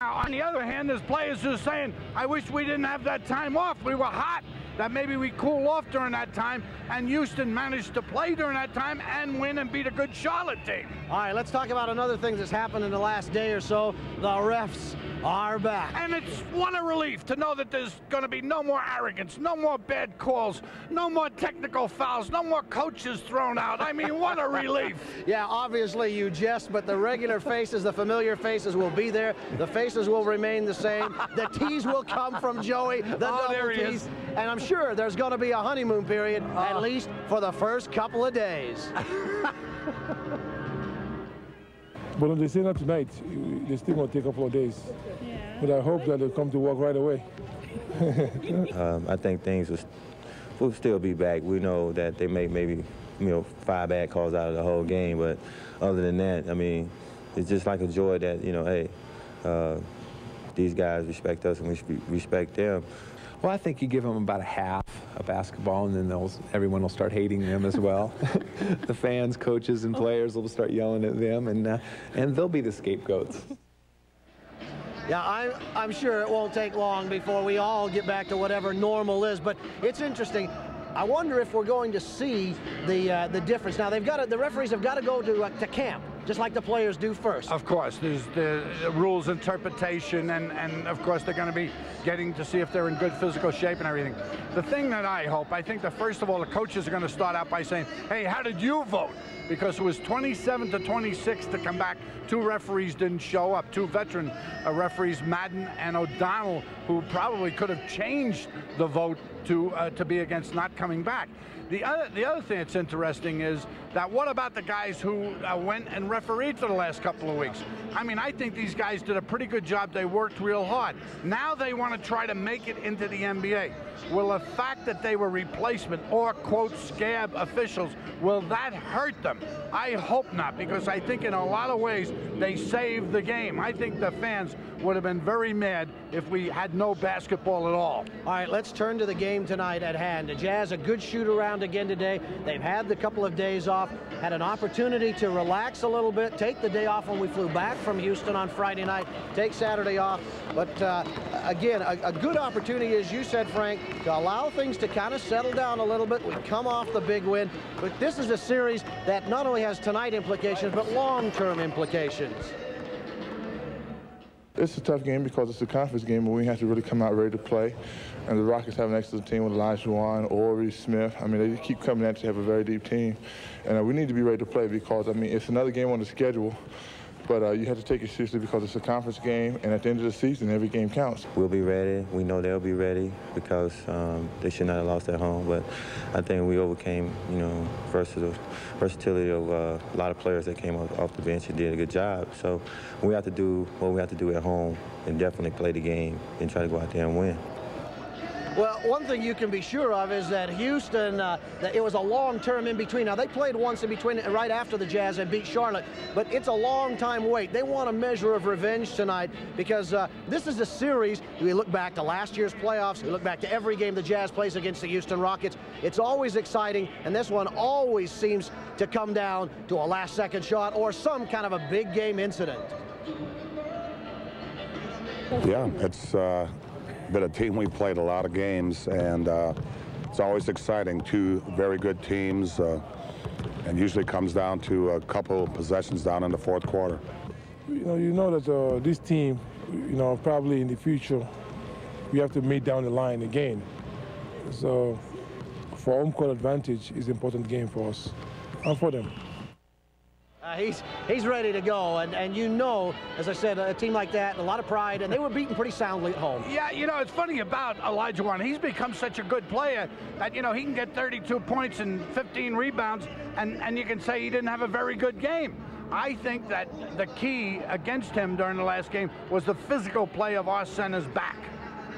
Now, on the other hand, there's players who are saying, I wish we didn't have that time off. We were hot. That maybe we cool off during that time, and Houston managed to play during that time and win and beat a good Charlotte team. All right, let's talk about another thing that's happened in the last day or so. The refs are back. And it's one a relief to know that there's going to be no more arrogance, no more bad calls, no more technical fouls, no more coaches thrown out. I mean, what a relief. yeah, obviously you jest, but the regular faces, the familiar faces will be there. The faces will remain the same. The tees will come from Joey, the oh, double tees. And I'm sure there's going to be a honeymoon period, uh, at least for the first couple of days. But when they say not tonight, they still going to take a couple of days. Yeah. But I hope that they come to work right away. um, I think things will, will still be back. We know that they make maybe you know five bad calls out of the whole game, but other than that, I mean, it's just like a joy that you know, hey, uh, these guys respect us and we respect them. Well, I think you give them about a half of basketball, and then everyone will start hating them as well. the fans, coaches, and players will start yelling at them, and uh, and they'll be the scapegoats. Yeah, I'm, I'm sure it won't take long before we all get back to whatever normal is, but it's interesting. I wonder if we're going to see the uh, the difference. Now they've got to, the referees have got to go to uh, to camp just like the players do first. Of course, there's the rules interpretation, and, and of course they're going to be getting to see if they're in good physical shape and everything. The thing that I hope, I think that first of all, the coaches are going to start out by saying, hey, how did you vote? Because it was 27 to 26 to come back. Two referees didn't show up. Two veteran uh, referees, Madden and O'Donnell, who probably could have changed the vote to uh, to be against not coming back. The other, the other thing that's interesting is that what about the guys who uh, went and refereed for the last couple of weeks? I mean, I think these guys did a pretty good job. They worked real hard. Now they want to try to make it into the NBA. Will the fact that they were replacement or, quote, scab officials, will that hurt them? I hope not, because I think in a lot of ways they saved the game. I think the fans would have been very mad if we had no basketball at all. All right, let's turn to the game tonight at hand. The Jazz, a good shoot around again today. They've had the couple of days off, had an opportunity to relax a little bit, take the day off when we flew back from Houston on Friday night, take Saturday off. But uh, again, a, a good opportunity, as you said, Frank, to allow things to kind of settle down a little bit. We come off the big win, but this is a series that not only has tonight implications, but long-term implications. It's a tough game because it's a conference game, and we have to really come out ready to play. And the Rockets have an excellent team with Olajuwon, Horry, Smith. I mean, they keep coming at you, have a very deep team. And uh, we need to be ready to play because, I mean, it's another game on the schedule but uh, you have to take it seriously because it's a conference game, and at the end of the season, every game counts. We'll be ready. We know they'll be ready because um, they should not have lost at home. But I think we overcame, you know, versatility of uh, a lot of players that came off, off the bench and did a good job. So we have to do what we have to do at home and definitely play the game and try to go out there and win. Well, one thing you can be sure of is that Houston, uh, that it was a long term in between. Now, they played once in between right after the Jazz and beat Charlotte, but it's a long time wait. They want a measure of revenge tonight because uh, this is a series. We look back to last year's playoffs. We look back to every game the Jazz plays against the Houston Rockets. It's always exciting, and this one always seems to come down to a last second shot or some kind of a big game incident. Yeah, it's. Uh been a team we played a lot of games, and uh, it's always exciting. Two very good teams, uh, and usually comes down to a couple possessions down in the fourth quarter. You know, you know that uh, this team, you know, probably in the future, we have to meet down the line again. So, for home court advantage is an important game for us and for them. Uh, he's he's ready to go, and and you know, as I said, a team like that, a lot of pride, and they were beaten pretty soundly at home. Yeah, you know, it's funny about Olajuwon. He's become such a good player that you know he can get 32 points and 15 rebounds, and and you can say he didn't have a very good game. I think that the key against him during the last game was the physical play of our centers back.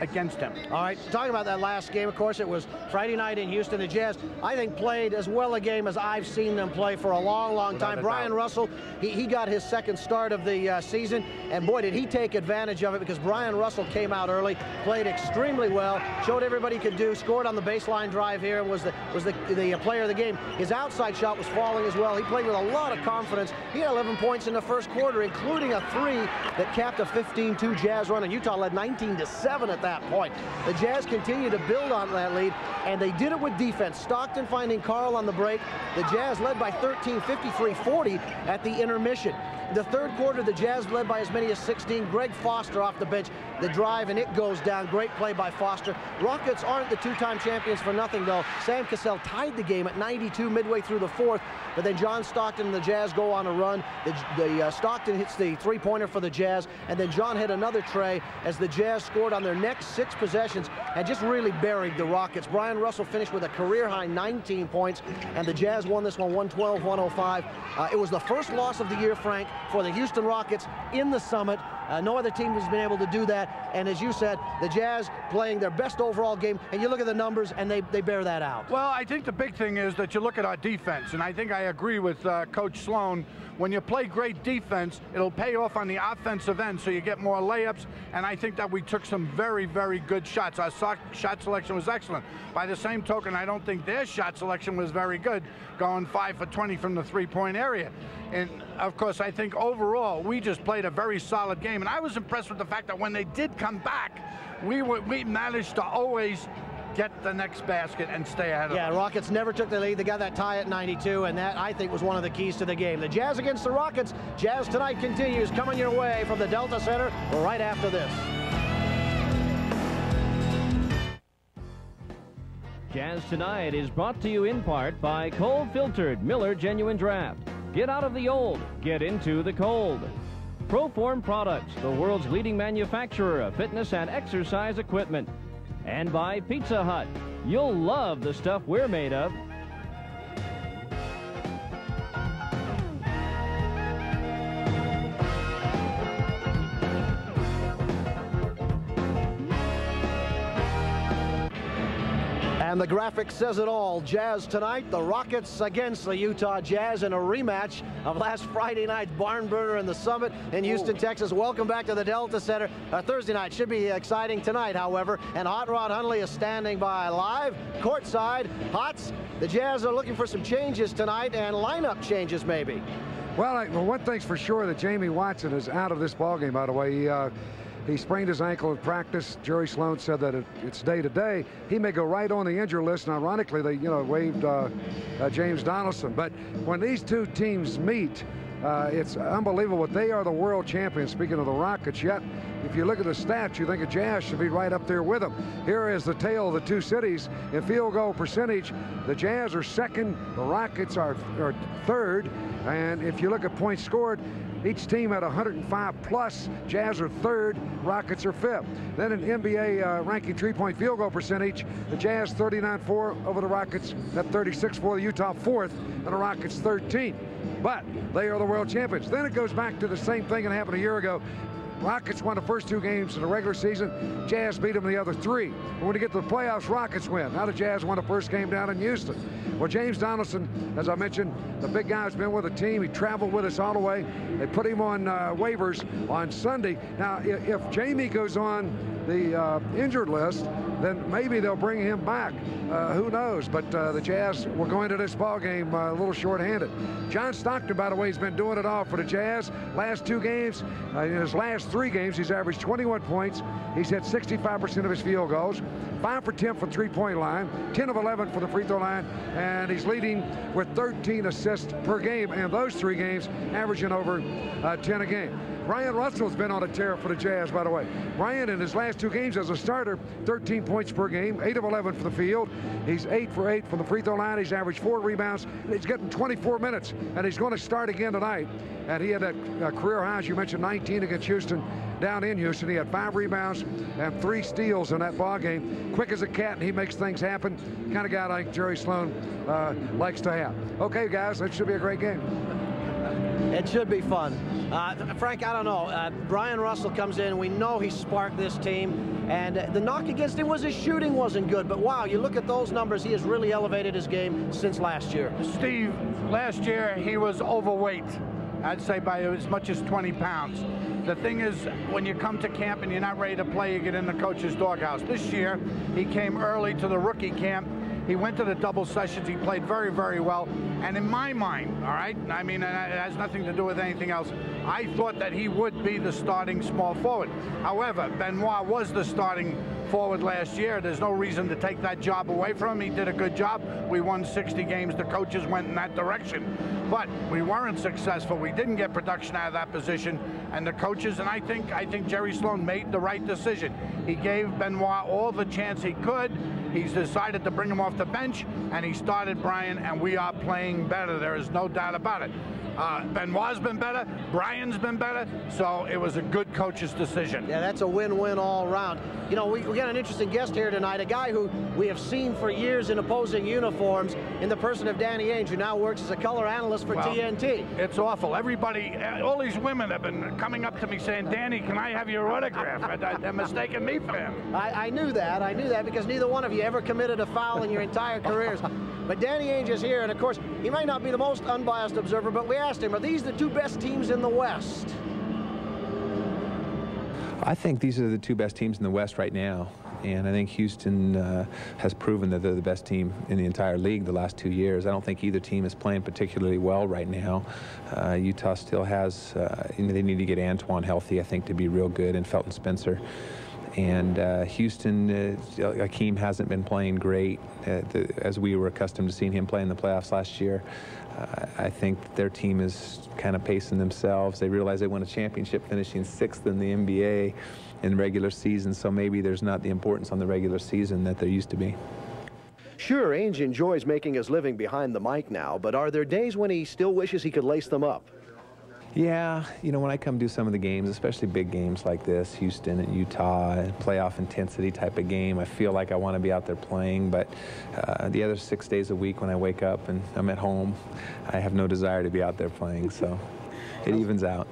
Against him. All right, talking about that last game, of course, it was Friday night in Houston. The Jazz, I think, played as well a game as I've seen them play for a long, long time. Bryon Russell, he, he got his second start of the uh, season, and boy, did he take advantage of it because Bryon Russell came out early, played extremely well, showed everybody he could do, scored on the baseline drive here, and was the was the, the player of the game. His outside shot was falling as well. He played with a lot of confidence. He had 11 points in the first quarter, including a three that capped a 15-2 Jazz run, and Utah led 19-7 at that point. The Jazz continue to build on that lead, and they did it with defense. Stockton finding Karl on the break. The Jazz led by 13, 53-40 at the intermission. The third quarter, the Jazz led by as many as 16. Greg Foster off the bench. The drive, and it goes down. Great play by Foster. Rockets aren't the two-time champions for nothing, though. Sam Cassell tied the game at 92 midway through the fourth, but then John Stockton and the Jazz go on a run. The, the uh, Stockton hits the three-pointer for the Jazz, and then John hit another tray as the Jazz scored on their next six possessions and just really buried the Rockets. Bryon Russell finished with a career-high 19 points, and the Jazz won this one 112-105. Uh, it was the first loss of the year, Frank, for the Houston Rockets in the Summit. Uh, no other team has been able to do that. And as you said, the Jazz playing their best overall game. And you look at the numbers, and they, they bear that out. Well, I think the big thing is that you look at our defense. And I think I agree with uh, Coach Sloan. When you play great defense, it'll pay off on the offensive end, so you get more layups. And I think that we took some very, very good shots. Our shot selection was excellent. By the same token, I don't think their shot selection was very good, going 5 for 20 from the three-point area. And, of course, I think overall, we just played a very solid game. And I was impressed with the fact that when they did come back, we, were, we managed to always get the next basket and stay ahead of them. yeah. Rockets never took the lead. They got that tie at 92, and that, I think, was one of the keys to the game. The Jazz against the Rockets. Jazz tonight continues coming your way from the Delta Center right after this. Jazz Tonight is brought to you in part by cold filtered Miller Genuine Draft. Get out of the old, get into the cold. Proform Products, the world's leading manufacturer of fitness and exercise equipment and by Pizza Hut. You'll love the stuff we're made of. And the graphic says it all. Jazz tonight, the Rockets against the Utah Jazz in a rematch of last Friday night's barn burner in the Summit in Houston. Texas. Welcome back to the Delta Center. Uh, Thursday night should be exciting tonight, however. And Hot Rod Hundley is standing by live, courtside. Hots, the Jazz are looking for some changes tonight and lineup changes maybe. Well, I, well one thing's for sure that Jamie Watson is out of this ballgame, by the way. He, uh, he sprained his ankle in practice. Jerry Sloan said that it, it's day to day. He may go right on the injury list. And ironically, they you know waived uh, uh, James Donaldson. But when these two teams meet, uh, it's unbelievable. They are the world champions. Speaking of the Rockets, yet if you look at the stats, you think a Jazz should be right up there with them. Here is the tale of the two cities in field goal percentage. The Jazz are second. The Rockets are, are third. And if you look at points scored, each team at 105 plus. Jazz are third, Rockets are fifth. Then in NBA uh, ranking three-point field goal percentage, the Jazz 39-4 over the Rockets at 36-4. The Utah fourth, and the Rockets 13. But they are the world champions. Then it goes back to the same thing that happened a year ago. Rockets won the first two games in the regular season. Jazz beat them the other three. But when you get to the playoffs, Rockets win. Now the Jazz won the first game down in Houston. Well, James Donaldson, as I mentioned, the big guy has been with the team. He traveled with us all the way. They put him on uh, waivers on Sunday. Now, if, if Jamie goes on the uh, injured list, then maybe they'll bring him back. Uh, who knows? But uh, the Jazz were going to this ball game uh, a little short-handed. John Stockton, by the way, has been doing it all for the Jazz. Last two games, uh, in his last three games, he's averaged 21 points. He's hit 65% of his field goals, 5 for 10 from three-point line, 10 of 11 for the free throw line, and he's leading with 13 assists per game. And those three games, averaging over uh, 10 a game. Bryon Russell's been on a tear for the Jazz, by the way. Bryon, in his last two games as a starter, 13 points per game, 8 of 11 for the field. He's 8 for 8 from the free throw line. He's averaged four rebounds, and he's getting 24 minutes, and he's going to start again tonight. And he had that uh, career high, as you mentioned, 19 against Houston down in Houston. He had five rebounds and three steals in that ball game. Quick as a cat, and he makes things happen. Kind of guy like Jerry Sloan uh, likes to have. Okay, guys, that should be a great game. It should be fun. Uh, Frank, I don't know. Uh, Bryon Russell comes in. We know he sparked this team. And the knock against him was his shooting wasn't good. But wow, you look at those numbers, he has really elevated his game since last year. Steve, last year he was overweight. I'd say by as much as 20 pounds. The thing is, when you come to camp and you're not ready to play, you get in the coach's doghouse. This year, he came early to the rookie camp he went to the double sessions. He played very, very well. And in my mind, all right, I mean, it has nothing to do with anything else. I thought that he would be the starting small forward. However, Benoit was the starting forward last year. There's no reason to take that job away from him. He did a good job. We won 60 games. The coaches went in that direction. But we weren't successful. We didn't get production out of that position. And the coaches, and I think I think Jerry Sloan made the right decision. He gave Benoit all the chance he could. He's decided to bring him off the bench, and he started Bryon, and we are playing better. There is no doubt about it. Uh, Benoit's been better. Bryon's been better. So it was a good coach's decision. Yeah, that's a win-win all around. You know, we, we got an interesting guest here tonight, a guy who we have seen for years in opposing uniforms in the person of Danny Ainge, who now works as a color analyst for well, TNT. It's awful. Everybody, uh, all these women have been coming up to me saying, Danny, can I have your autograph? They're mistaking me for him. I, I knew that. I knew that because neither one of you ever committed a foul in your entire careers. But Danny Ainge is here, and of course, he might not be the most unbiased observer, but we asked him, are these the two best teams in the West? I think these are the two best teams in the West right now. And I think Houston uh, has proven that they're the best team in the entire league the last two years. I don't think either team is playing particularly well right now. Uh, Utah still has, uh, you know, they need to get Antoine healthy, I think, to be real good, and Felton Spencer. And uh, Houston, uh, Akeem hasn't been playing great uh, the, as we were accustomed to seeing him play in the playoffs last year. I think their team is kind of pacing themselves. They realize they won a championship finishing sixth in the NBA in regular season, so maybe there's not the importance on the regular season that there used to be. Sure, Ainge enjoys making his living behind the mic now, but are there days when he still wishes he could lace them up? Yeah, you know, when I come do some of the games, especially big games like this, Houston and Utah, playoff intensity type of game, I feel like I want to be out there playing. But uh, the other six days a week when I wake up and I'm at home, I have no desire to be out there playing. So it evens out.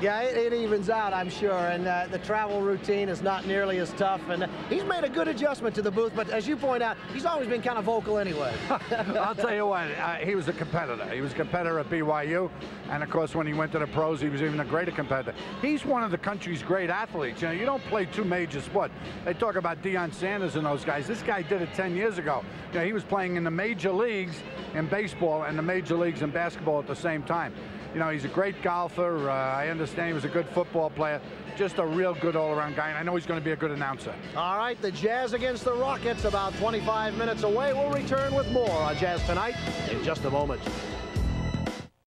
Yeah, it, it, evens out, I'm sure, and uh, the travel routine is not nearly as tough, and he's made a good adjustment to the booth, but as you point out, he's always been kind of vocal anyway. I'll tell you what, uh, he was a competitor. He was a competitor at BYU, and of course, when he went to the pros, he was even a greater competitor. He's one of the country's great athletes. You know, you don't play two major sports. They talk about Deion Sanders and those guys. This guy did it 10 years ago. You know, he was playing in the major leagues in baseball and the major leagues in basketball at the same time. You know, he's a great golfer. Uh, I understand he was a good football player. Just a real good all-around guy, and I know he's going to be a good announcer. All right, the Jazz against the Rockets about 25 minutes away. We'll return with more on Jazz Tonight in just a moment.